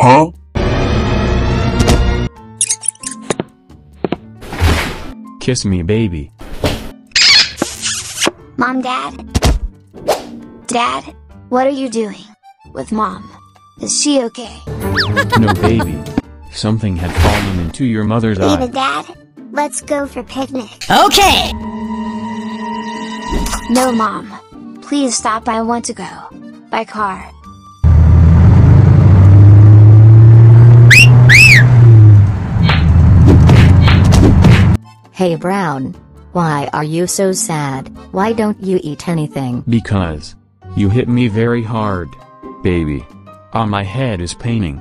Huh? Kiss me baby. Mom, Dad? Dad, what are you doing? With Mom? Is she okay? No baby. Something had fallen into your mother's Eva, eye. Dad, let's go for picnic. Okay! No, Mom. Please stop, I want to go. By car. Hey Brown. Why are you so sad? Why don't you eat anything? Because. You hit me very hard. Baby. Ah my head is paining.